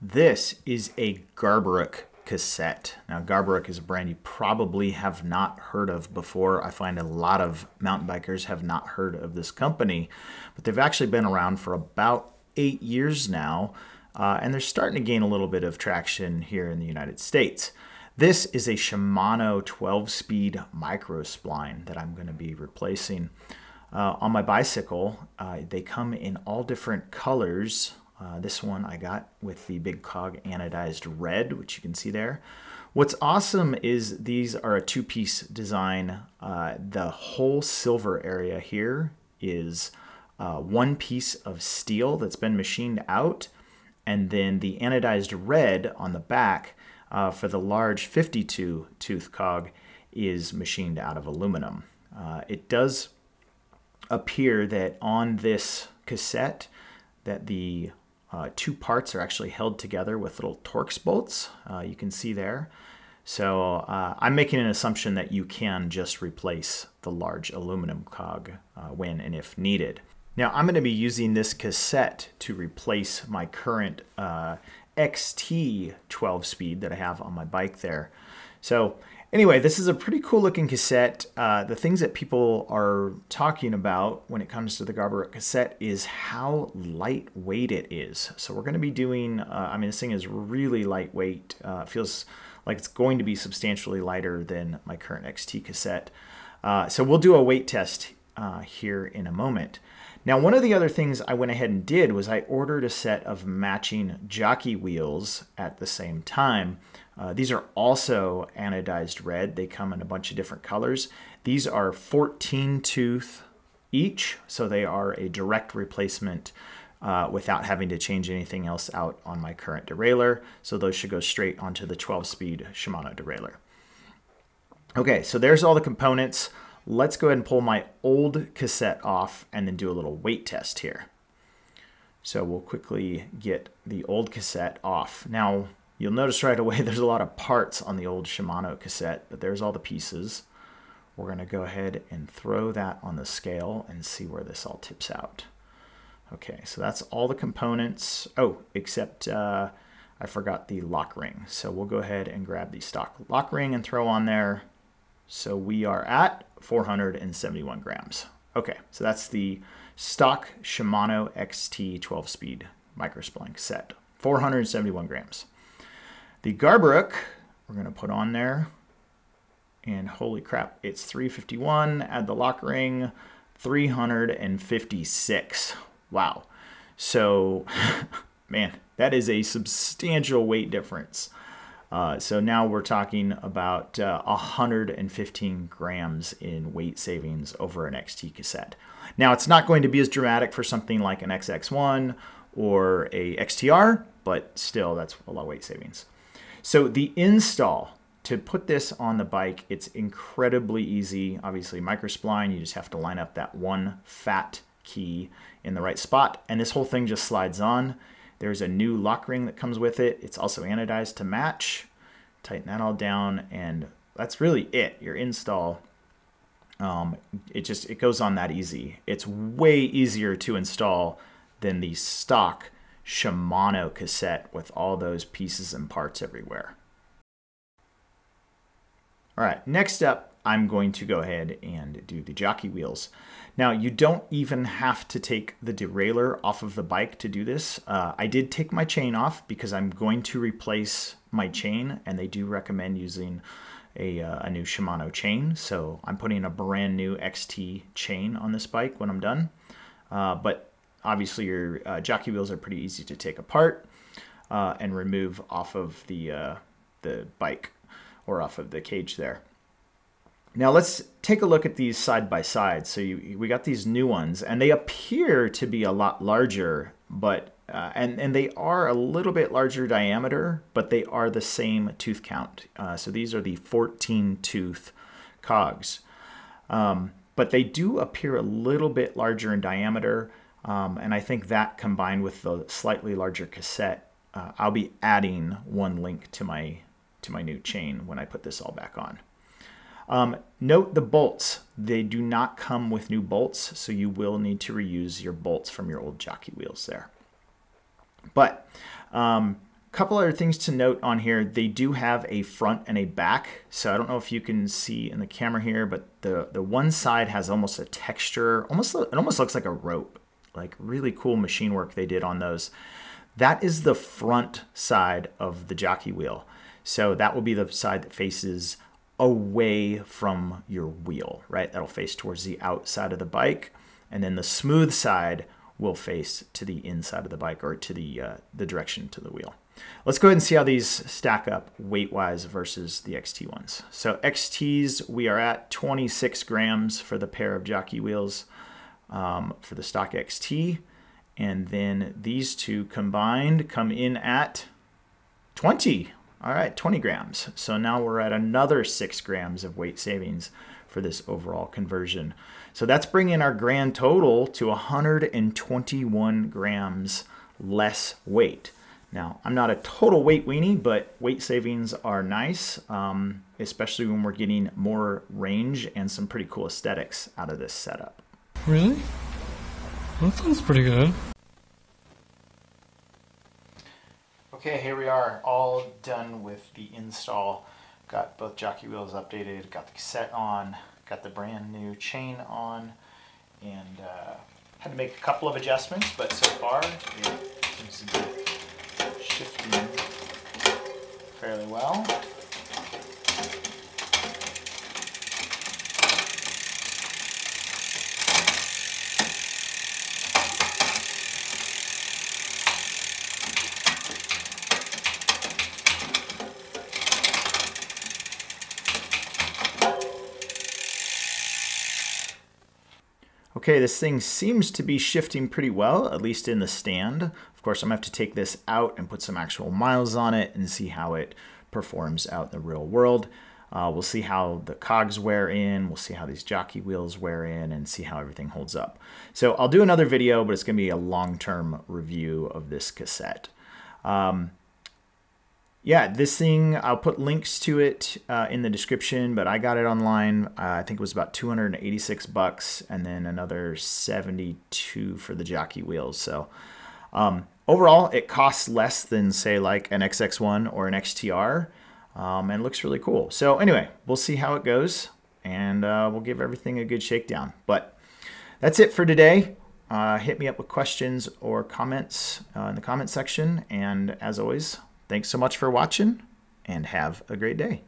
This is a Garbaruk cassette. Now, Garbaruk is a brand you probably have not heard of before. I find a lot of mountain bikers have not heard of this company, but they've actually been around for about eight years now, uh, and they're starting to gain a little bit of traction here in the United States. This is a Shimano 12 speed micro spline that I'm going to be replacing. Uh, on my bicycle, uh, they come in all different colors. Uh, this one I got with the Big Cog anodized red, which you can see there. What's awesome is these are a two-piece design. Uh, the whole silver area here is uh, one piece of steel that's been machined out, and then the anodized red on the back uh, for the large 52 tooth cog is machined out of aluminum. Uh, it does appear that on this cassette that the uh, two parts are actually held together with little Torx bolts. Uh, you can see there. So uh, I'm making an assumption that you can just replace the large aluminum cog uh, when and if needed. Now I'm going to be using this cassette to replace my current uh, XT 12 speed that I have on my bike there. So Anyway, this is a pretty cool looking cassette. Uh, the things that people are talking about when it comes to the Garbaruk cassette is how lightweight it is. So we're going to be doing, uh, I mean, this thing is really lightweight. Uh, feels like it's going to be substantially lighter than my current XT cassette. Uh, so we'll do a weight test uh, here in a moment. Now, one of the other things I went ahead and did was I ordered a set of matching jockey wheels at the same time. Uh, these are also anodized red. They come in a bunch of different colors. These are 14 tooth each, so they are a direct replacement uh, without having to change anything else out on my current derailleur. So those should go straight onto the 12 speed Shimano derailleur. Okay, so there's all the components. Let's go ahead and pull my old cassette off and then do a little weight test here. So we'll quickly get the old cassette off. Now, You'll notice right away there's a lot of parts on the old Shimano cassette, but there's all the pieces. We're going to go ahead and throw that on the scale and see where this all tips out. Okay, so that's all the components. Oh, except uh, I forgot the lock ring. So we'll go ahead and grab the stock lock ring and throw on there. So we are at 471 grams. Okay, so that's the stock Shimano XT 12-speed microspline cassette. 471 grams. The Garbaruk, we're going to put on there. And holy crap, it's 351. Add the lock ring, 356. Wow. So, man, that is a substantial weight difference. Uh, so now we're talking about uh, 115 grams in weight savings over an XT cassette. Now it's not going to be as dramatic for something like an XX1 or a XTR, but still that's a lot of weight savings. So the install to put this on the bike, it's incredibly easy. Obviously, microspline, you just have to line up that one fat key in the right spot, and this whole thing just slides on. There's a new lock ring that comes with it. It's also anodized to match. Tighten that all down, and that's really it. Your install, um, it just it goes on that easy. It's way easier to install than the stock Shimano cassette with all those pieces and parts everywhere. All right, next up, I'm going to go ahead and do the jockey wheels. Now, you don't even have to take the derailleur off of the bike to do this. Uh, I did take my chain off because I'm going to replace my chain, and they do recommend using a, uh, a new Shimano chain. So I'm putting a brand new XT chain on this bike when I'm done. Uh, but Obviously, your uh, jockey wheels are pretty easy to take apart uh, and remove off of the, uh, the bike or off of the cage there. Now let's take a look at these side by side. So you, we got these new ones, and they appear to be a lot larger, but uh, and and they are a little bit larger diameter, but they are the same tooth count. Uh, so these are the 14 tooth cogs, um, but they do appear a little bit larger in diameter. Um, and I think that combined with the slightly larger cassette, uh, I'll be adding one link to my to my new chain when I put this all back on. Um, note the bolts. They do not come with new bolts, so you will need to reuse your bolts from your old jockey wheels there. But um, couple other things to note on here. They do have a front and a back. So I don't know if you can see in the camera here, but the, the one side has almost a texture, almost it almost looks like a rope. Like really cool machine work they did on those. That is the front side of the jockey wheel. So that will be the side that faces away from your wheel, right? That'll face towards the outside of the bike. And then the smooth side will face to the inside of the bike or to the, uh, the direction to the wheel. Let's go ahead and see how these stack up weight-wise versus the XT ones. So XTs, we are at 26 grams for the pair of jockey wheels um, for the stock XT. And then these two combined come in at 20. All right, 20 grams. So now we're at another six grams of weight savings for this overall conversion. So that's bringing our grand total to 121 grams less weight. Now, I'm not a total weight weenie, but weight savings are nice, um, especially when we're getting more range and some pretty cool aesthetics out of this setup. Really? That sounds pretty good. Okay, here we are, all done with the install. Got both jockey wheels updated, got the cassette on, got the brand new chain on, and uh, had to make a couple of adjustments, but so far it seems to be shifting fairly well. Okay, this thing seems to be shifting pretty well, at least in the stand. Of course, I'm gonna have to take this out and put some actual miles on it and see how it performs out in the real world. Uh, we'll see how the cogs wear in, we'll see how these jockey wheels wear in, and see how everything holds up. So I'll do another video, but it's gonna be a long-term review of this cassette. Um, yeah, this thing, I'll put links to it uh, in the description, but I got it online. Uh, I think it was about 286 bucks and then another 72 for the jockey wheels. So um, overall, it costs less than say like an XX1 or an XTR um, and looks really cool. So anyway, we'll see how it goes and uh, we'll give everything a good shakedown. But that's it for today. Uh, hit me up with questions or comments uh, in the comment section. And as always, Thanks so much for watching and have a great day.